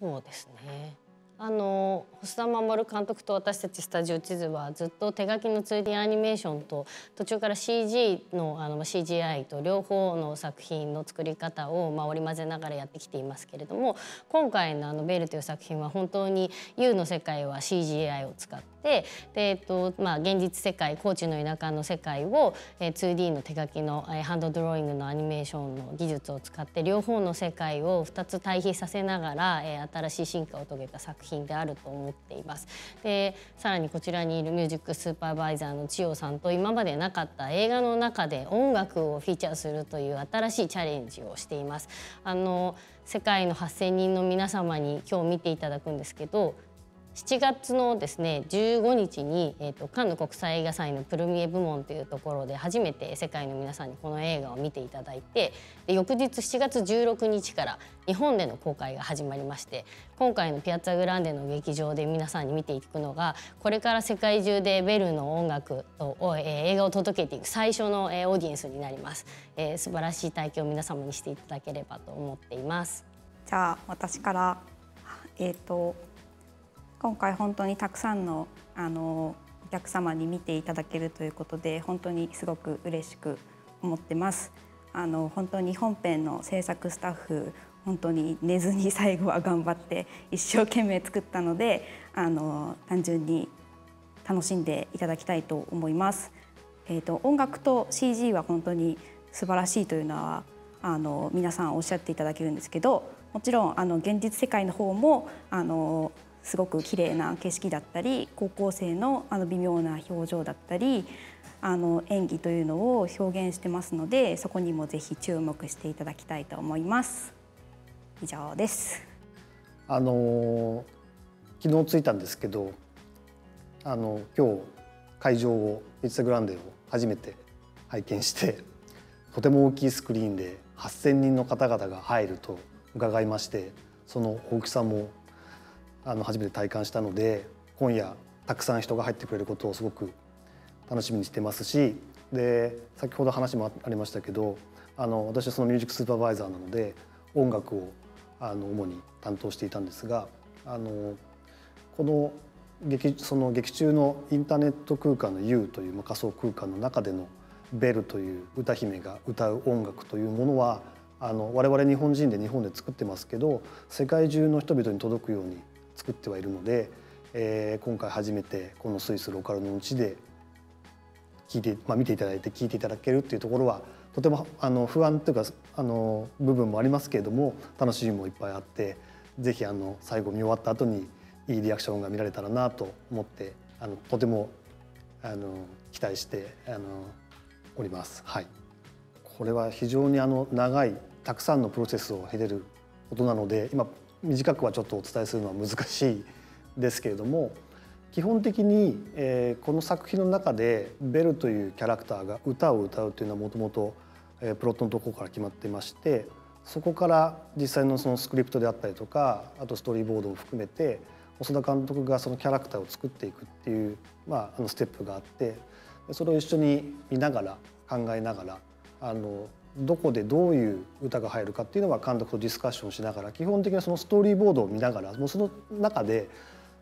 そうですね。あの細田守監督と私たちスタジオ地図はずっと手書きの 2D アニメーションと途中から CG のあの CGI と両方の作品の作り方をまあ織り交ぜながらやってきていますけれども今回のあの「ベール」という作品は本当に U の世界は CGI を使ってで、えーとまあ、現実世界高知の田舎の世界を、2D の手書きの、ハンドドローイングのアニメーションの技術を使って両方の世界を2つ対比させながら、新しい進化を遂げた作品品であると思っています。でさらにこちらにいるミュージックスーパーバイザーの千代さんと今までなかった映画の中で音楽をフィーチャーするという新しいチャレンジをしています。あの世界の8,000人の皆様に今日見ていただくんですけど7月のですね15日に、えーと、カンヌ国際映画祭のプルミエ部門というところで初めて世界の皆さんにこの映画を見ていただいてで翌日7月16日から日本での公開が始まりまして今回のピアッツァグランデの劇場で皆さんに見ていくのがこれから世界中でベルの音楽と、えー、映画を届けていく最初の、えー、オーディエンスになります、えー、素晴らしい体験を皆様にしていただければと思っています。じゃあ私からえっ、ー、と今回本当にたくさんのあのお客様に見ていただけるということで本当にすごく嬉しく思ってます。あの本当に本編の制作スタッフ本当に寝ずに最後は頑張って一生懸命作ったのであの単純に楽しんでいただきたいと思います。えーと、音楽と CG は本当に素晴らしいというのはあの皆さんおっしゃっていただけるんですけどもちろんあの現実世界の方もあのすごく綺麗な景色だったり高校生のあの微妙な表情だったりあの演技というのを表現してますのでそこにもぜひ注目していただきたいと思います。以上です。あの昨日着いたんですけどあの今日会場をピッツァグランデを初めて拝見してとても大きいスクリーンで8,000人の方々が入ると伺いましてその大きさもあの初めて体感したので今夜たくさん人が入ってくれることをすごく楽しみにしてますしで先ほど話もありましたけどあの私はそのミュージックスーパーバイザーなので音楽をあの主に担当していたんですがあのこの劇その劇中のインターネット空間の U という仮想空間の中でのベルという歌姫が歌う音楽というものはあの我々日本人で日本で作ってますけど世界中の人々に届くように作ってはいるので、えー、今回初めてこのスイスローカルのうちで聞いて、まあ、見ていただいて聞いていただけるっていうところはとてもあの不安というかあの部分もありますけれども楽しみもいっぱいあってぜひあの最後見終わった後にいいリアクションが見られたらなと思ってあのとてもあの期待してあのおります。はい、これは非常にあの長いたくさんのプロセスを経てることなので今短くはちょっとお伝えするのは難しいですけれども基本的に、えー、この作品の中でベルというキャラクターが歌を歌うというのはもともとプロットのところから決まっていましてそこから実際のそのスクリプトであったりとかあとストーリーボードを含めて細田監督がそのキャラクターを作っていくっていう、まあ、あのステップがあってそれを一緒に見ながら考えながらあのどこでどういう歌が入るかっていうのは監督とディスカッションしながら基本的にそのストーリーボードを見ながらもうその中で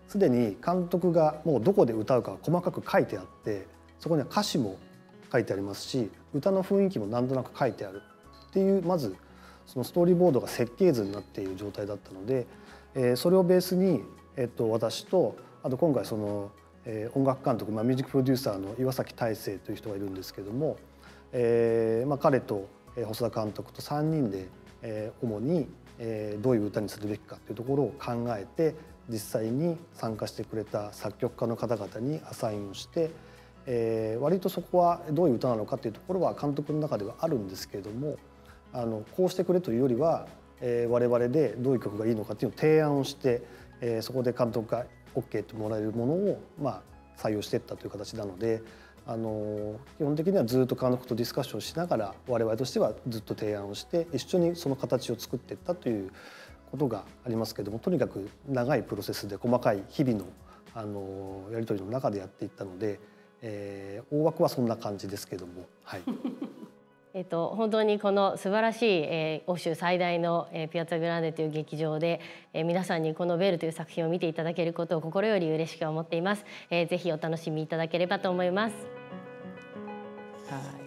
すでに監督がもうどこで歌うか細かく書いてあってそこには歌詞も書いてありますし歌の雰囲気もなんとなく書いてあるっていうまずそのストーリーボードが設計図になっている状態だったので、えー、それをベースに、えっと、私とあと今回その、えー、音楽監督、まあ、ミュージックプロデューサーの岩崎大成という人がいるんですけども、えーまあ、彼と細田監督と3人でえ主にえどういう歌にするべきかというところを考えて実際に参加してくれた作曲家の方々にアサインをして、えー、割とそこはどういう歌なのかというところは監督の中ではあるんですけれどもあのこうしてくれというよりは、えー、我々でどういう曲がいいのかというのを提案をして、えー、そこで監督が OK ともらえるものを、まあ、採用していったという形なので。あの基本的にはずっと監督とディスカッションしながら我々としてはずっと提案をして一緒にその形を作っていったということがありますけどもとにかく長いプロセスで細かい日々のあのやり取りの中でやっていったので、えー、大枠はそんな感じですけども。はいえっと、本当にこの素晴らしい、えー、欧州最大の、えー、ピアッツァグランデという劇場で、えー、皆さんにこの「ベル」という作品を見ていただけることを心より嬉しく思っています、えー、ぜひお楽しみいただければと思います。はい